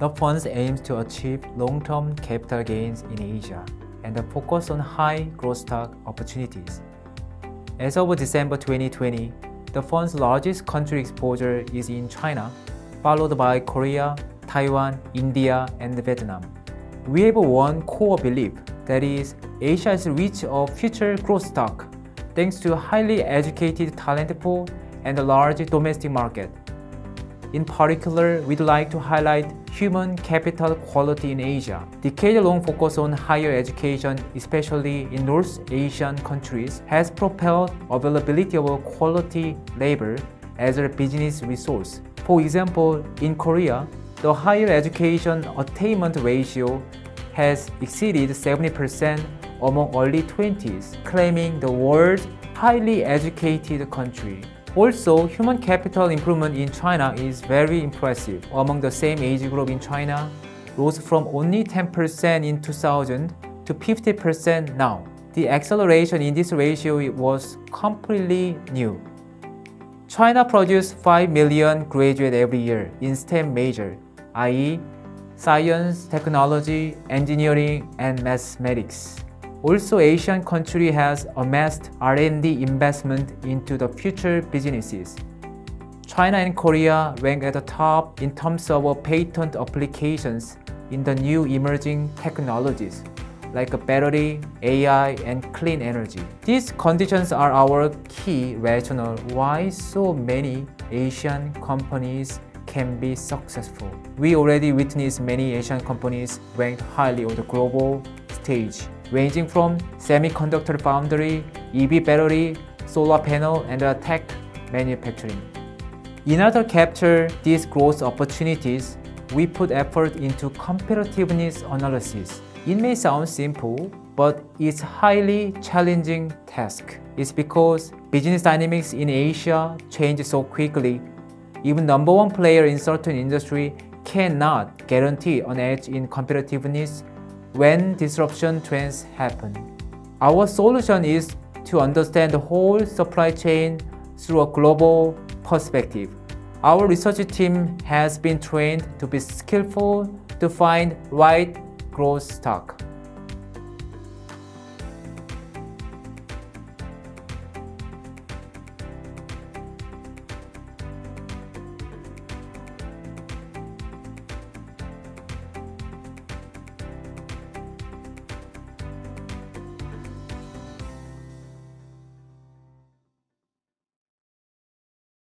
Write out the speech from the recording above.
The fund aims to achieve long-term capital gains in Asia and focus on high growth stock opportunities. As of December 2020, the fund's largest country exposure is in China, followed by Korea, Taiwan, India, and Vietnam. We have one core belief that is Asia is rich of future growth stock thanks to highly educated talent pool and a large domestic market. In particular, we'd like to highlight human capital quality in Asia. Decade-long focus on higher education, especially in North Asian countries, has propelled availability of quality labor as a business resource. For example, in Korea, the higher education attainment ratio has exceeded 70% among early 20s, claiming the world's highly educated country. Also, human capital improvement in China is very impressive. Among the same age group in China, rose from only 10% in 2000 to 50% now. The acceleration in this ratio was completely new. China produces 5 million graduates every year in STEM major, i.e. science, technology, engineering, and mathematics. Also, Asian country has amassed R&D investment into the future businesses. China and Korea rank at the top in terms of patent applications in the new emerging technologies like battery, AI, and clean energy. These conditions are our key rationale why so many Asian companies can be successful. We already witnessed many Asian companies ranked highly on the global stage ranging from semiconductor foundry, EV battery, solar panel, and tech manufacturing. In order to capture these growth opportunities, we put effort into competitiveness analysis. It may sound simple, but it's highly challenging task. It's because business dynamics in Asia change so quickly. Even number one player in certain industry cannot guarantee an edge in competitiveness when disruption trends happen. Our solution is to understand the whole supply chain through a global perspective. Our research team has been trained to be skillful to find right growth stock.